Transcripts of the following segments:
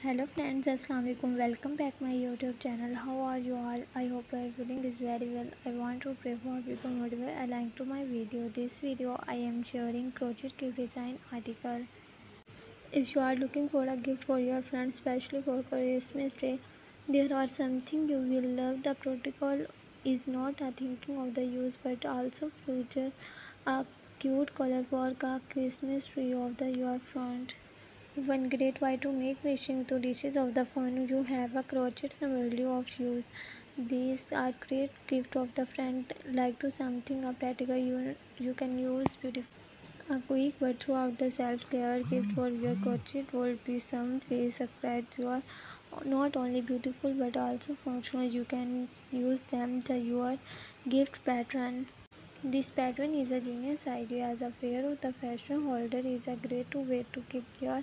hello friends assalamu alaikum welcome back my youtube channel. How are you all? I hope you are feeling this very well. I want to pray for people whatever like to my video. This video i am sharing crochet gift design article. If you are looking for a gift for your friends especially for christmas day there are something you will love. The protocol is not a thinking of the use but also future. A cute color for a christmas tree of the your front one great way to make wishing to dishes of the fun you have a crochet assembly of use. These are great gift of the friend like to something a practical you you can use beautiful. A quick but throughout the self-care gift for your crochet will be some way surprise you are not only beautiful but also functional. You can use them the your gift pattern. This pattern is a genius idea as a fair of the fashion holder is a great way to keep your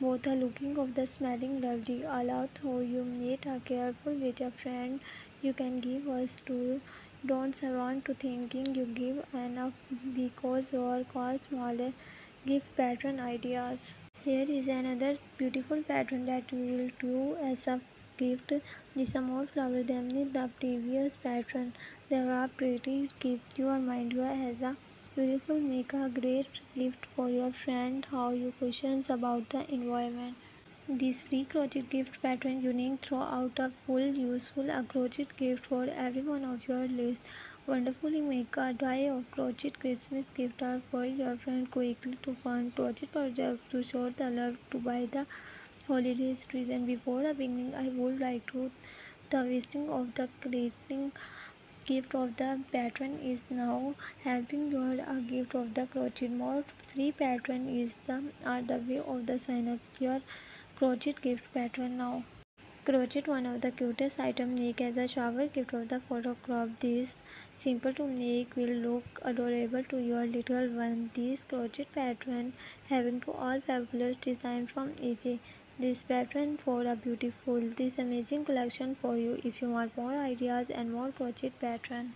both the looking of the smelling lovely. Allow though you need a careful with a friend you can give us to don't surround to thinking you give enough because or call smaller give pattern ideas. Here is another beautiful pattern that you will do as a gift. This is more flower than the previous pattern. There are pretty gift your mind you has a beautiful make a great gift for your friend. How you questions about the environment. This free crochet gift pattern unique throughout a full useful a crochet gift for every one of your list. Wonderfully make a die of crochet christmas gift for your friend. Quickly to fund crochet project to show the love to buy the holidays reason. Before the beginning i would like to the wasting of the creating gift of the patron is now helping you a gift of the crochet. More free patron is the are the way of the sign up your crochet gift pattern now. Crochet one of the cutest item make as a shower gift of the photograph. This simple to make will look adorable to your little one. This crochet pattern having to all fabulous design from easy this pattern for a beautiful this amazing collection for you if you want more ideas and more crochet pattern.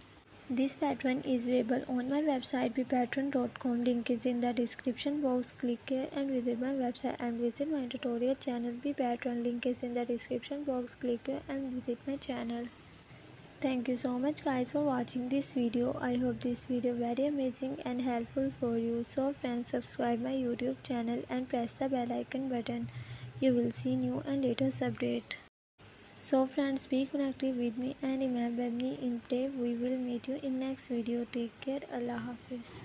This pattern is available on my website bepattern.com link is in the description box. Click here and visit my website and visit my tutorial channel bepattern link is in the description box. Click here and visit my channel. Thank you so much guys for watching this video. I hope this video very amazing and helpful for you. So friends subscribe my youtube channel and press the bell icon button you will see new and latest update so friends be connected with me and remember me in play. We will meet you in next video. Take care. Allah hafiz